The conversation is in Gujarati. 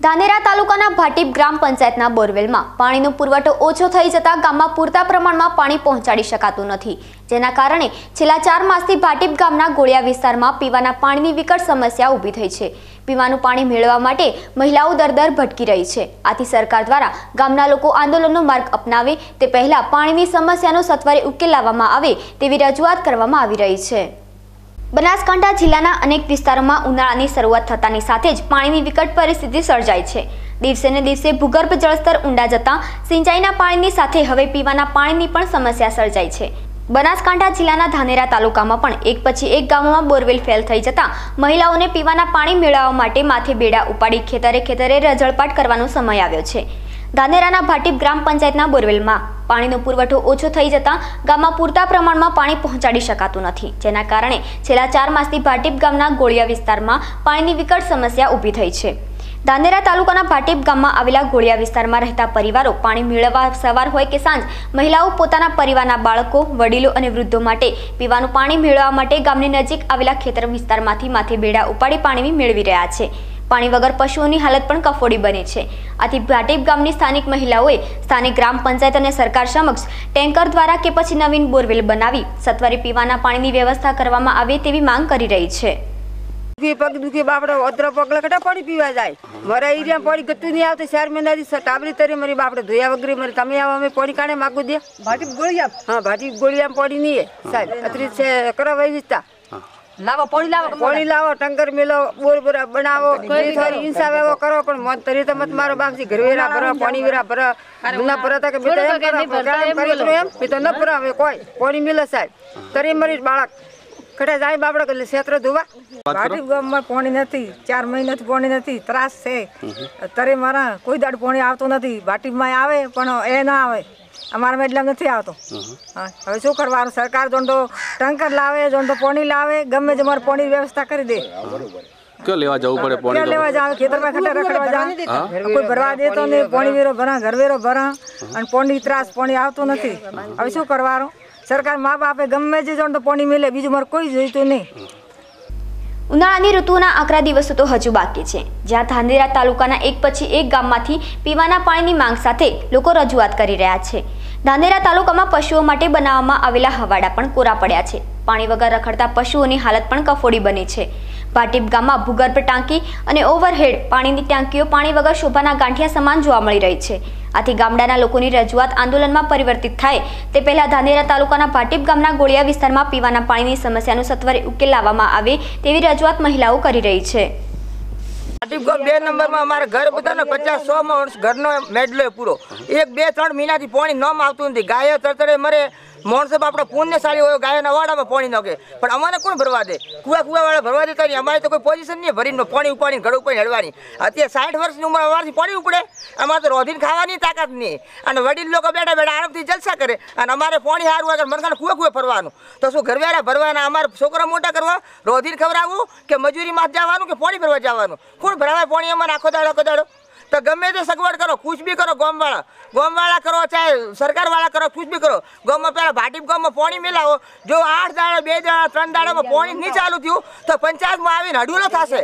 ધાનેરા તાલુકાના ભાટીપ ગ્રામ પંચાયતના બોરવેલમાં પાણીનો પુરવઠો ઓછો થઈ જતા ગામમાં પૂરતા પ્રમાણમાં પાણી પહોંચાડી શકાતું નથી. જેના કારણે છેલ્લા ચાર માસથી ભાટીપ ગામના ગોળિયા વિસ્તારમાં પીવાના પાણીની વિકટ સમસ્યા ઊભી થઈ છે. પીવાનું પાણી મેળવવા માટે મહિલાઓ દર દર ભટકી રહી છે. આથી સરકાર દ્વારા ગામના લોકો આંદોલનનો માર્ગ અપનાવે તે પહેલાં પાણીની સમસ્યાનો સત્વરે ઉકેલ લાવવામાં આવે તેવી રજૂઆત કરવામાં આવી રહી છે. બનાસકાંઠા જિલ્લાના અનેક વિસ્તારોમાં ઉનાળાની શરૂઆત થતાની સાથે જ પાણીની વિકટ પરિસ્થિતિ સર્જાય છે. દિવસે ને દિવસે ભૂગર્ભ જળસ્તર ઊંડા જતા સિંચાઈના પાણીની સાથે હવે પીવાના પાણીની પણ સમસ્યા સર્જાય છે. બનાસકાંઠા જિલ્લાના ધાનેરા તાલુકામાં પણ એક પછી એક ગામોમાં બોરવેલ ફેલ થઈ જતા મહિલાઓને પીવાના પાણી મેળવવા માટે માથે બેડા ઉપાડી ખેતરે ખેતરે રજળપાટ કરવાનો સમય આવ્યો છે. ધાનેરાના ભાટીપ ગ્રામ પંચાયતના બોરવેલમાં. પાણીનો પુરવઠો ઓછો થઈ જતા ગામમાં પૂરતા પ્રમાણમાં પાણી પહોંચાડી શકાતું નથી. જેના કારણે છેલ્લા ચાર માસથી ભાટીપ ગામના ગોળિયા વિસ્તારમાં પાણીની વિકટ સમસ્યા ઊભી થઈ છે. ધાનેરા તાલુકાના ભાટીપ ગામમાં આવેલા ગોળિયા વિસ્તારમાં રહેતા પરિવારો પાણી મેળવવા સવાર હોય કે સાંજ, મહિલાઓ પોતાના પરિવારના બાળકો, વડીલો અને વૃદ્ધો માટે પીવાનું પાણી મેળવવા માટે ગામની નજીક આવેલા ખેતર વિસ્તારમાંથી માથે બેડા ઉપાડી પાણી મેળવી રહ્યા છે. પાણી વગર પશુઓની હાલત પણ કફોડી બની છે. આથી ભાટીપ ગામની સ્થાનિક મહિલાઓએ સ્થાનિક ગ્રામ પંચાયત અને સરકાર સમક્ષ ટેન્કર દ્વારા કે પછી નવીન બોરવેલ બનાવી સત્વરે પીવાના પાણીની વ્યવસ્થા કરવામાં આવે તેવી માંગ કરી રહી છે. દુખી પગ દુખી બાપડે અદ્ર પગ પાણી પીવા જાય. મારા એરિયા પાણી ગતું નહીં આવતું. ચાર મહિનાથી ટાબરી તરી મારી બાપડે ધોયા વગર મારી. તમે આવો અમે પાણી કાણે માગું દે. ભાટી ગોળિયા? હા ગોળિયા પાણી નહીં સાહેબ અત્રી છે કરો વહી વિસ્તા લાવો પાણી લાવો પાણી લાવો ટંકર મેલો બોર બોરા બનાવો. કોઈ થોડી ઇન્સાફ એવો કરો પણ મત તરી તો મત મારો બાપજી ઘર વેરા ભરા પાણી વેરા ભરા. ના ભરા તો કે બેટા એમ કરો એમ કરી તો એમ. એ તો ન ભરાવે કોઈ. પાણી મિલે સાહેબ. તરી મરી બાળક. કટે જાય બાપડે કે ક્ષેત્ર ધોવા. ભાટી ગામમાં પાણી નથી ચાર મહિનાથી પાણી નથી ત્રાસ છે. અત્યારે મારા કોઈ દાડ પાણી આવતું નથી. બાટીમાં આવે પણ એ ના આવે. અમારા એટલા નથી આવતો. હા હવે શું કરવાનું? સરકાર જોન ટંકર લાવે તો પાણી લાવે. ગમે તે મારે પાણી વ્યવસ્થા કરી દે. કયો લેવા જવું પડે પાણી લેવા જાવ ખેતરમાં ખટા રખડવા જાવ કોઈ ભરવા દેતો નહીં. પાણી વેરો ભરા ઘર વેરો ભરા અને પાણી ત્રાસ પાણી આવતું નથી. હવે શું કરવાનું? સરકાર મા બાપે ગમે તે જોન તો પાણી મિલે, બીજું મારે કોઈ જોઈતું નહીં. ઉનાળાની ઋતુના આકરા દિવસો તો હજુ બાકી છે. જ્યાં ધાંધેરા તાલુકાના એક પછી એક ગામમાંથી પીવાના પાણીની માંગ સાથે લોકો રજૂઆત કરી રહ્યા છે. ધાંધેરા તાલુકામાં પશુઓ માટે બનાવવામાં આવેલા હવાડા પણ કોરા પડ્યા છે. પાણી વગર રખડતા પશુઓની હાલત પણ કફોડી બની છે. ભાટીપ ગામમાં ભૂગર્ભ ટાંકી અને ઓવરહેડ પાણીની ટાંકીઓ પાણી વગર શોભાના ગાંઠિયા સમાન જોવા મળી રહી છે. આથી ગામડાના લોકોની રજૂઆત આંદોલનમાં પરિવર્તિત થાય. તે પહેલા ધાનેરા તાલુકાના ભાટીપ ગામના ગોળિયા વિસ્તારમાં પીવાના પાણીની સમસ્યાનો સત્વરે ઉકેલ લાવવામાં આવે તેવી રજૂઆત મહિલાઓ કરી રહી છે. પાટીપગઢ બે નંબરમાં અમારા ઘર બધાને પચાસ સો માણસ ઘરનો મેડલો પૂરો. એક, બે, ત્રણ મહિનાથી પાણી નોમ આવતું નથી. ગાયો તરતરે મરે માણસો આપણે પુણ્યશાળી હોય, ગાયના વાડામાં પાણી નાખે. પણ અમારે કોણ ભરવા દે? કુવા કુવા વાળા ભરવા દેતા નહીં. અમારે તો કોઈ પોઝિશન નહીં. ભરીને પાણી ઉપાડીને, ઘર ઉપર હેડવાની. અત્યારે સાઠ વર્ષની ઉંમર અમારથી પાણી ઉપડે. અમારે તો રોધીને ખાવાની તાકાત નહીં. અને વડીલ લોકો બેઠા બેઠા આરામથી જલસા કરે. અને અમારે પાણી સારું આગળ મરખાને કુવા કુવા ફરવાનું તો શું ઘરવાળા ભરવાના? અમારે છોકરા મોટા કરવા? રોધીને ખવડાવવું? કે મજૂરીમાં જવાનું? કે પાણી ભરવા જવાનું? કોણ ભરાવે પાણી અમારે? આખો દાડો આખો દાડો? તો ગમે તે સગવડ કરો કુછ બી કરો ગામવાળા. ગોમવાળા કરો ચાહે સરકારવાળા કરો કુછ બી કરો. ગોમમાં પહેલાં ભાટી ગોમમાં પાણી મેલાવો. જો આઠ દાડા બે દાડા ત્રણ દાડામાં પાણી નહીં ચાલુ થયું તો પંચાયતમાં આવીને હડુલો થશે.